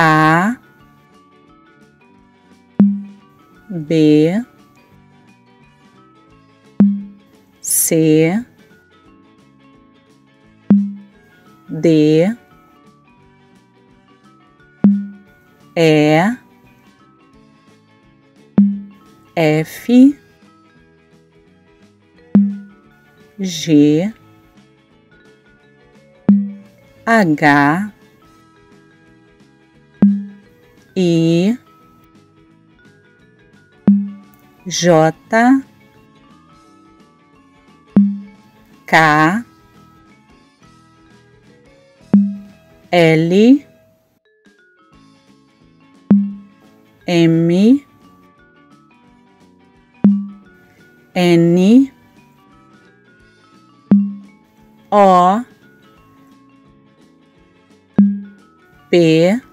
A B C D E F G H I J K L M N O P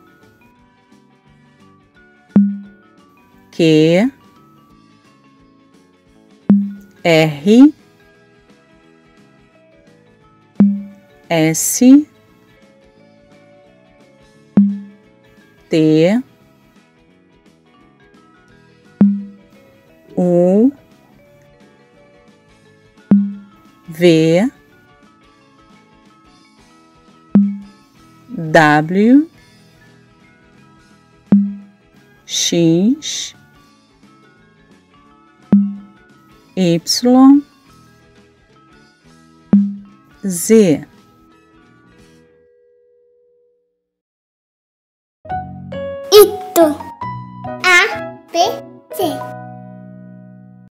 Q R S T U V W X Y, Z. Ito. A, B, C.